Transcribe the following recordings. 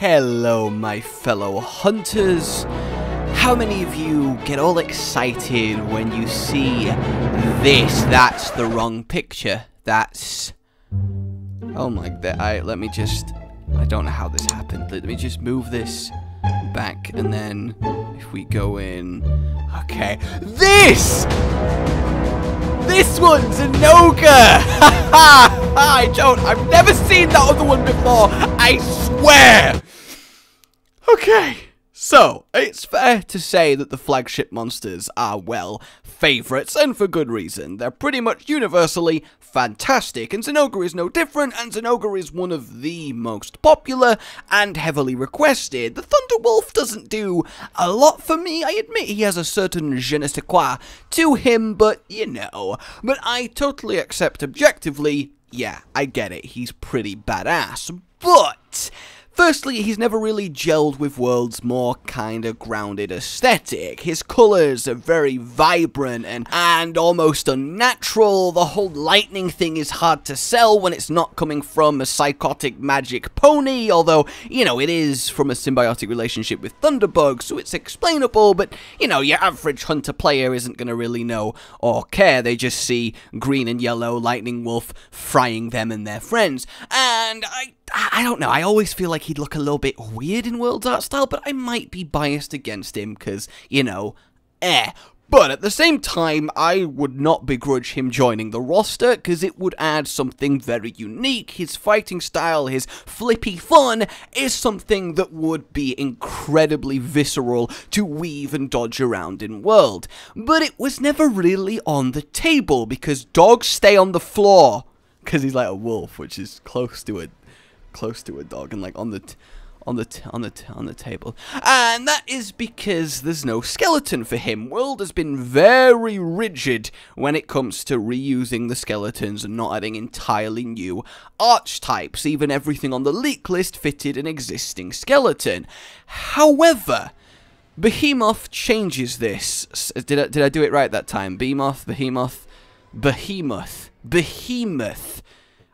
Hello, my fellow hunters. How many of you get all excited when you see this? That's the wrong picture. That's... Oh my... I, let me just... I don't know how this happened. Let me just move this back and then if we go in... Okay. This! This one's a Noga! I don't... I've never seen that other one before! I swear! Okay. So, it's fair to say that the flagship monsters are, well, favourites, and for good reason. They're pretty much universally fantastic, and Zinogre is no different, and Zinogre is one of the most popular and heavily requested. The Thunderwolf doesn't do a lot for me, I admit he has a certain je ne sais quoi to him, but you know. But I totally accept objectively, yeah, I get it, he's pretty badass. But Firstly, he's never really gelled with World's more kinda grounded aesthetic. His colours are very vibrant and, and almost unnatural. The whole lightning thing is hard to sell when it's not coming from a psychotic magic pony, although, you know, it is from a symbiotic relationship with Thunderbug, so it's explainable, but, you know, your average hunter player isn't gonna really know or care. They just see green and yellow lightning wolf frying them and their friends. And I I don't know. I always feel like he'd look a little bit weird in World's art style, but I might be biased against him because, you know, eh. But at the same time, I would not begrudge him joining the roster because it would add something very unique. His fighting style, his flippy fun, is something that would be incredibly visceral to weave and dodge around in World. But it was never really on the table because dogs stay on the floor because he's like a wolf, which is close to a close to a dog and like on the on the on the on the table. And that is because there's no skeleton for him. World has been very rigid when it comes to reusing the skeletons and not adding entirely new archetypes. Even everything on the leak list fitted an existing skeleton. However, Behemoth changes this. Did I, did I do it right that time? Behemoth, Behemoth, Behemoth, Behemoth.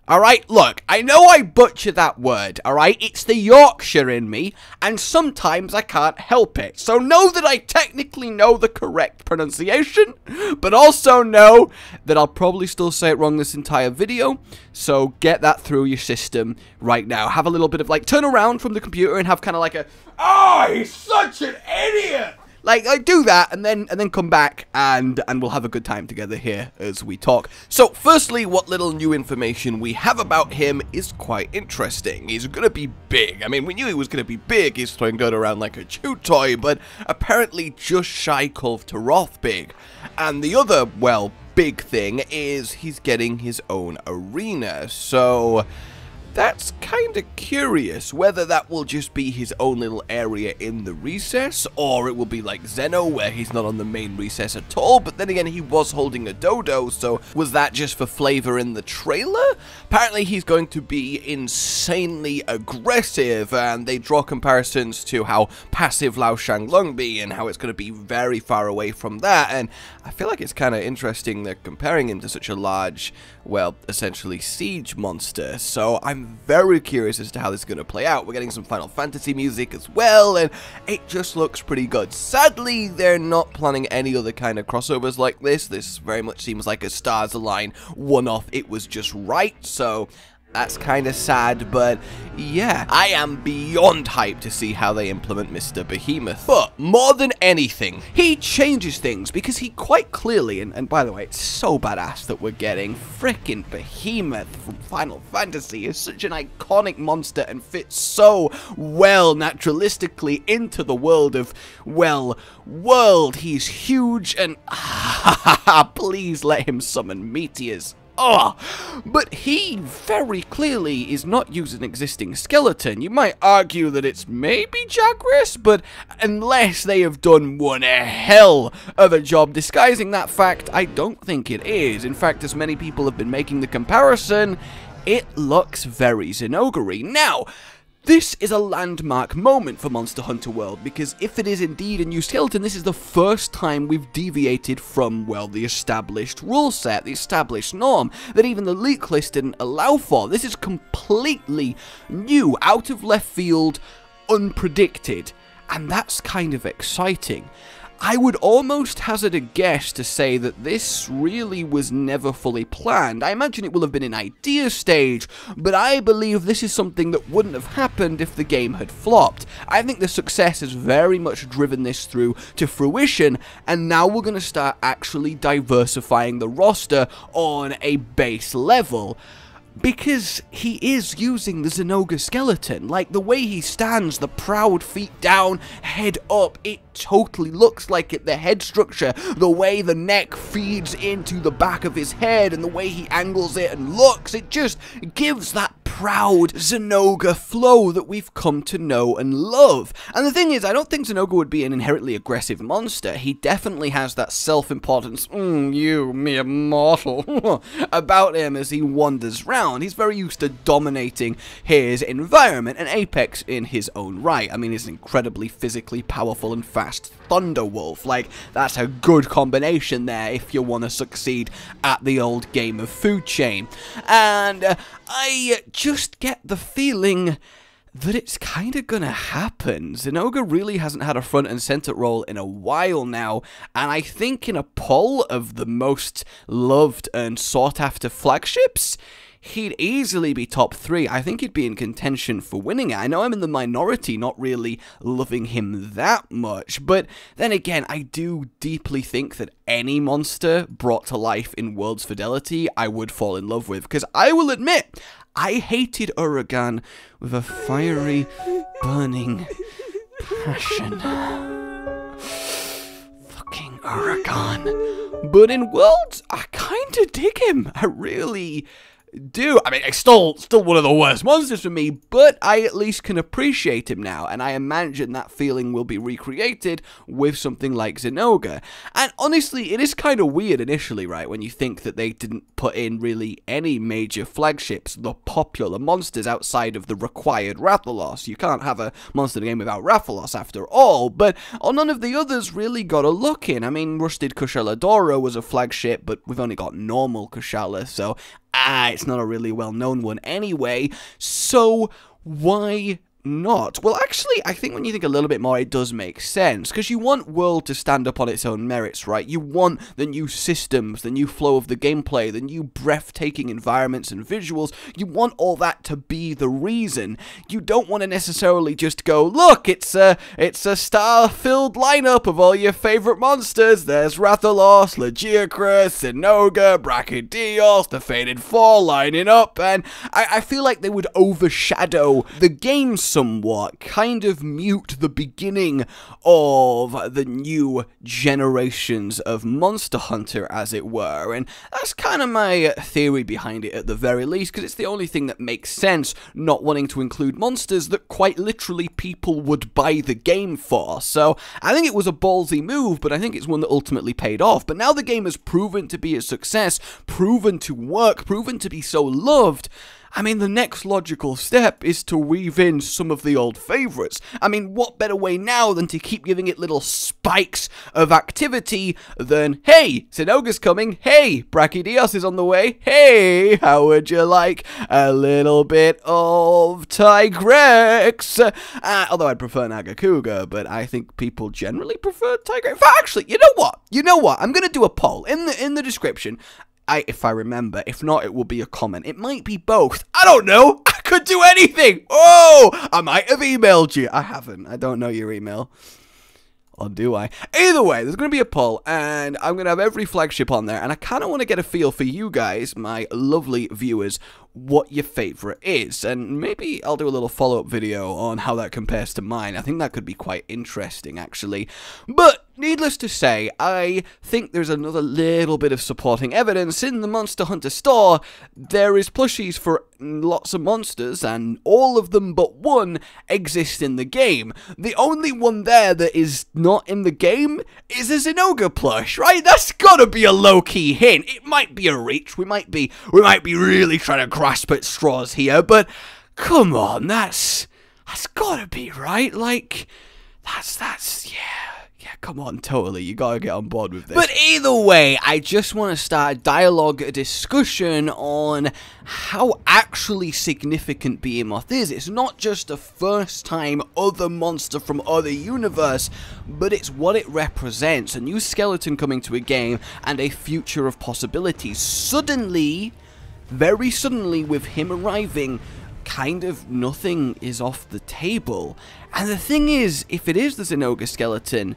Alright, look, I know I butcher that word, alright? It's the Yorkshire in me, and sometimes I can't help it. So know that I technically know the correct pronunciation, but also know that I'll probably still say it wrong this entire video, so get that through your system right now. Have a little bit of, like, turn around from the computer and have kind of like a, Oh, he's such an idiot! Like, I do that, and then and then come back, and and we'll have a good time together here as we talk. So, firstly, what little new information we have about him is quite interesting. He's gonna be big. I mean, we knew he was gonna be big. He's throwing good around like a chew toy, but apparently just shy of Roth big. And the other, well, big thing is he's getting his own arena. So that's kind of curious, whether that will just be his own little area in the recess, or it will be like Zeno, where he's not on the main recess at all, but then again, he was holding a dodo, so was that just for flavor in the trailer? Apparently, he's going to be insanely aggressive, and they draw comparisons to how passive Lao-Shan Lung be, and how it's going to be very far away from that, and I feel like it's kind of interesting they're comparing him to such a large, well, essentially siege monster, so I'm very curious as to how this is going to play out. We're getting some Final Fantasy music as well, and it just looks pretty good. Sadly, they're not planning any other kind of crossovers like this. This very much seems like a Stars Align one-off. It was just right, so that's kind of sad, but yeah, I am beyond hyped to see how they implement Mr. Behemoth. But more than anything, he changes things because he quite clearly, and, and by the way, it's so badass that we're getting fricking Behemoth from Final Fantasy is such an iconic monster and fits so well naturalistically into the world of, well, world. He's huge and please let him summon meteors. Oh, but he very clearly is not using existing skeleton. You might argue that it's maybe Jagras, but unless they have done one hell of a job disguising that fact, I don't think it is. In fact, as many people have been making the comparison, it looks very Zinogre. Now, this is a landmark moment for Monster Hunter World, because if it is indeed a new skeleton, this is the first time we've deviated from, well, the established rule set, the established norm, that even the leak list didn't allow for. This is completely new, out of left field, unpredicted, and that's kind of exciting. I would almost hazard a guess to say that this really was never fully planned. I imagine it will have been an idea stage, but I believe this is something that wouldn't have happened if the game had flopped. I think the success has very much driven this through to fruition, and now we're going to start actually diversifying the roster on a base level because he is using the Zinogre skeleton. Like, the way he stands, the proud feet down, head up, it totally looks like it. The head structure, the way the neck feeds into the back of his head, and the way he angles it and looks, it just gives that proud Zinogre flow that we've come to know and love. And the thing is, I don't think Zinogre would be an inherently aggressive monster. He definitely has that self-importance, mm, you mere mortal, about him as he wanders round. He's very used to dominating his environment, and Apex in his own right. I mean, he's an incredibly physically powerful and fast Thunderwolf. Like, that's a good combination there if you want to succeed at the old game of food chain. And uh, I just get the feeling that it's kind of gonna happen. Zinogre really hasn't had a front and center role in a while now, and I think in a poll of the most loved and sought after flagships, he'd easily be top three. I think he'd be in contention for winning it. I know I'm in the minority, not really loving him that much, but then again, I do deeply think that any monster brought to life in World's Fidelity, I would fall in love with, because I will admit, I hated Uragaan with a fiery, burning passion. Fucking Uragaan. But in Worlds, I kinda dig him. I really do. I mean, it's still still one of the worst monsters for me, but I at least can appreciate him now, and I imagine that feeling will be recreated with something like Zinogre. And honestly, it is kind of weird initially, right, when you think that they didn't put in really any major flagships, the popular monsters outside of the required Rathalos. You can't have a monster game without Rathalos after all, but none of the others really got a look in. I mean, Rusted Kushala Daora was a flagship, but we've only got normal Kushala, so ah, it's not a really well known one anyway. So why not? Well, actually, I think when you think a little bit more, it does make sense. Because you want World to stand up on its own merits, right? You want the new systems, the new flow of the gameplay, the new breathtaking environments and visuals. You want all that to be the reason. You don't want to necessarily just go, look, it's a, it's a star-filled lineup of all your favorite monsters. There's Rathalos, Lagiacrus, Zinogre, Brachydios, the Fated Four lining up, and I, I feel like they would overshadow the game's somewhat, kind of mute the beginning of the new generations of Monster Hunter, as it were. And that's kind of my theory behind it at the very least, because it's the only thing that makes sense, not wanting to include monsters that quite literally people would buy the game for. So I think it was a ballsy move, but I think it's one that ultimately paid off. But now the game has proven to be a success, proven to work, proven to be so loved. I mean, the next logical step is to weave in some of the old favourites. I mean, what better way now than to keep giving it little spikes of activity than, hey, Zinogre's coming, hey, Brachydios is on the way, hey, how would you like a little bit of Tigrex? Uh, although I'd prefer Nargacuga, but I think people generally prefer Tigrex. Actually, you know what? You know what? I'm going to do a poll in the in the description. I, if I remember. If not, it will be a comment. It might be both. I don't know. I could do anything. Oh, I might have emailed you. I haven't. I don't know your email. Or do I? Either way, there's going to be a poll, and I'm going to have every flagship on there, and I kind of want to get a feel for you guys, my lovely viewers, what your favourite is, and maybe I'll do a little follow-up video on how that compares to mine. I think that could be quite interesting, actually. But, needless to say, I think there's another little bit of supporting evidence in the Monster Hunter store. There is plushies for lots of monsters, and all of them but one exist in the game. The only one there that is not in the game is a Zinogre plush, right? That's gotta be a low-key hint. It might be a reach. We might be, we might be really trying to grasp at straws here, but come on, that's that's gotta be right. Like that's that's yeah, Yeah, come on, totally. You gotta get on board with this. But either way, I just want to start a dialogue, a discussion on how actually significant Behemoth is. It's not just a first time other monster from other universe, but it's what it represents. A new skeleton coming to a game and a future of possibilities. Suddenly, very suddenly, with him arriving, kind of nothing is off the table. And the thing is, if it is the Zinogre skeleton,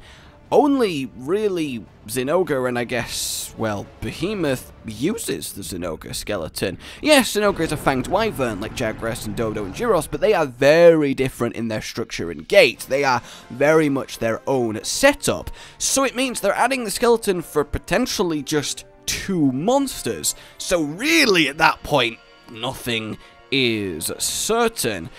only really Zinogre and I guess, well, Behemoth uses the Zinogre skeleton. Yes, Zinogre is a fanged wyvern like Jagras and Dodo and Girros, but they are very different in their structure and gait. They are very much their own setup. So it means they're adding the skeleton for potentially just two monsters. So really at that point, nothing is certain.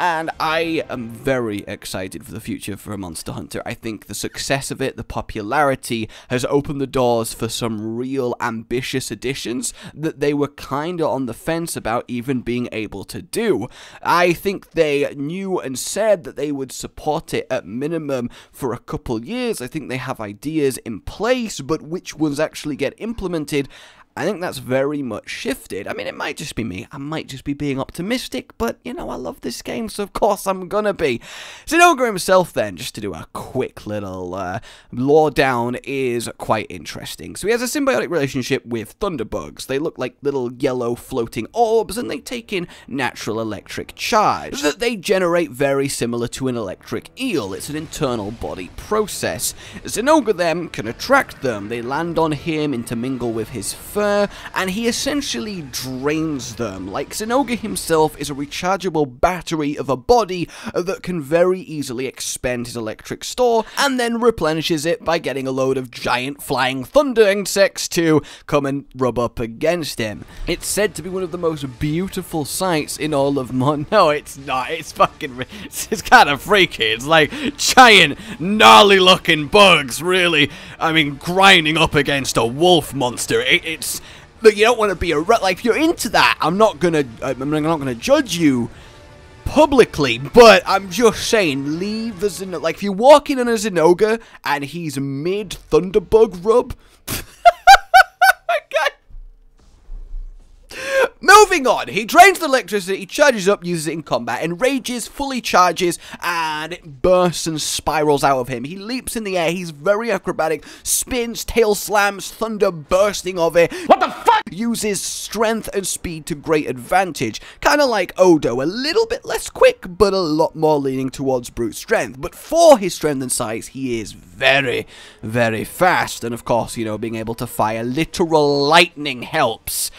And I am very excited for the future for Monster Hunter. I think the success of it, the popularity, has opened the doors for some real ambitious additions that they were kinda on the fence about even being able to do. I think they knew and said that they would support it at minimum for a couple years. I think they have ideas in place, but which ones actually get implemented, I think that's very much shifted. I mean, it might just be me. I might just be being optimistic, but, you know, I love this game, so of course I'm gonna be. Zinogre himself, then, just to do a quick little uh, lore down, is quite interesting. So he has a symbiotic relationship with Thunderbugs. They look like little yellow floating orbs, and they take in natural electric charge that they generate very similar to an electric eel. It's an internal body process. Zinogre, then, can attract them. They land on him, intermingle with his fur, and he essentially drains them. Like Zinogre himself is a rechargeable battery of a body that can very easily expend his electric store, and then replenishes it by getting a load of giant flying thunder insects to come and rub up against him. It's said to be one of the most beautiful sights in all of Mon. No, it's not. It's fucking. It's, it's kind of freaky. It's like giant, gnarly looking bugs, really. I mean, grinding up against a wolf monster. It, it's look, you don't want to be a like if you're into that. I'm not gonna I'm not gonna judge you publicly, but I'm just saying, leave the Zinogre. Like if you're walking on a Zinogre and he's mid Thunderbug rub. Moving on, he drains the electricity, he charges up, uses it in combat, enrages, fully charges, and it bursts and spirals out of him. He leaps in the air, he's very acrobatic, spins, tail slams, thunder bursting of it. What the fuck? Uses strength and speed to great advantage. Kinda like Odo, a little bit less quick, but a lot more leaning towards brute strength. But for his strength and size, he is very, very fast. And of course, you know, being able to fire literal lightning helps.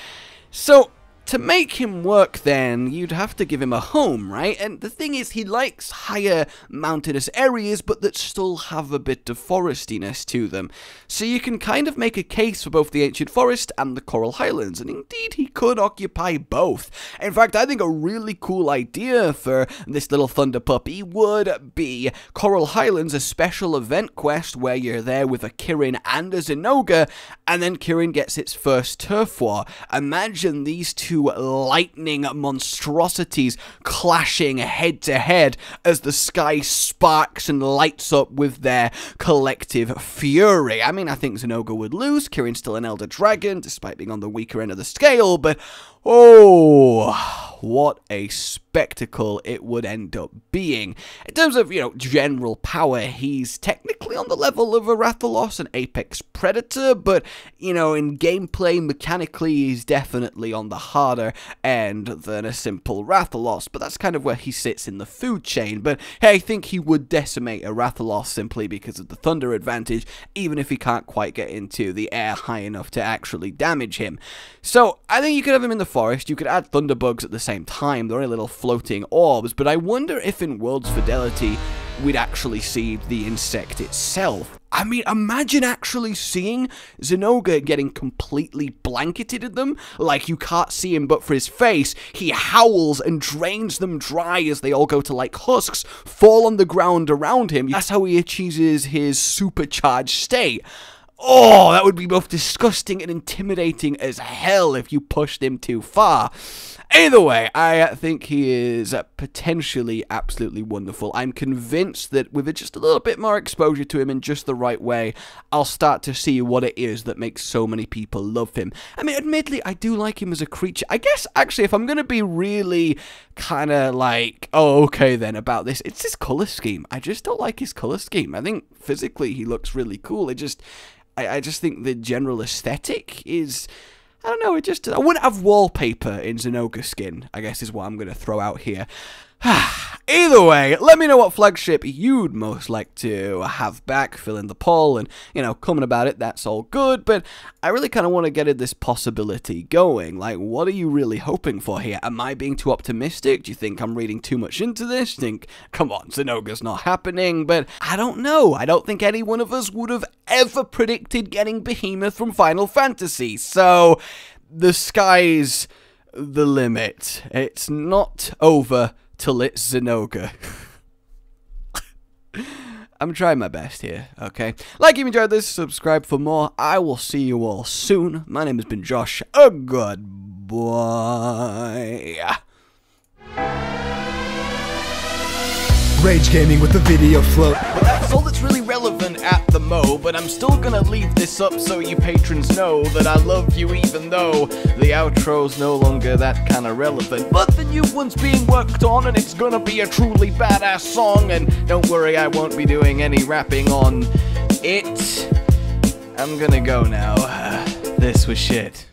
So, to make him work then, you'd have to give him a home, right? And the thing is, he likes higher mountainous areas, but that still have a bit of forestiness to them. So you can kind of make a case for both the ancient forest and the coral highlands, and indeed he could occupy both. In fact, I think a really cool idea for this little thunder puppy would be Coral Highlands, a special event quest where you're there with a Kirin and a Zinogre, and then Kirin gets its first turf war. Imagine these two two lightning monstrosities clashing head to head as the sky sparks and lights up with their collective fury. I mean, I think Zinogre would lose. Kirin's still an Elder Dragon, despite being on the weaker end of the scale, but oh, what a spectacle it would end up being. In terms of, you know, general power, he's technically on the level of a Rathalos, an apex predator, but, you know, in gameplay, mechanically, he's definitely on the harder end than a simple Rathalos, but that's kind of where he sits in the food chain. But hey, I think he would decimate a Rathalos simply because of the thunder advantage, even if he can't quite get into the air high enough to actually damage him. So, I think you could have him in the forest, you could add Thunderbugs at the same time, they're only little floating orbs, but I wonder if in World's Fidelity we'd actually see the insect itself. I mean, imagine actually seeing Zinogre getting completely blanketed in them, like you can't see him but for his face. He howls and drains them dry as they all go to like husks, fall on the ground around him. That's how he achieves his supercharged state. Oh, that would be both disgusting and intimidating as hell if you pushed him too far. Either way, I think he is potentially absolutely wonderful. I'm convinced that with just a little bit more exposure to him in just the right way, I'll start to see what it is that makes so many people love him. I mean, admittedly, I do like him as a creature. I guess, actually, if I'm going to be really kind of like, oh, okay then, about this, it's his color scheme. I just don't like his color scheme. I think physically he looks really cool. It just, I, I just think the general aesthetic is I don't know, it just, I wouldn't have wallpaper in Zinogre skin, I guess is what I'm going to throw out here. Either way, let me know what flagship you'd most like to have back, fill in the poll, and, you know, comment about it, that's all good, but I really kind of want to get this possibility going. Like, what are you really hoping for here? Am I being too optimistic? Do you think I'm reading too much into this? Think, come on, Zinogre's not happening, but I don't know. I don't think any one of us would have ever predicted getting Behemoth from Final Fantasy, so the sky's the limit. It's not over till it's Zinogre. I'm trying my best here, okay? Like if you enjoyed this, subscribe for more. I will see you all soon. My name has been Josh. A goodbye. Rage gaming with the video float. But that's all that's really relevant at the mo. But I'm still gonna leave this up so you patrons know that I love you even though the outro's no longer that kind of relevant. But the new one's being worked on and it's gonna be a truly badass song. And don't worry, I won't be doing any rapping on it. I'm gonna go now. This was shit.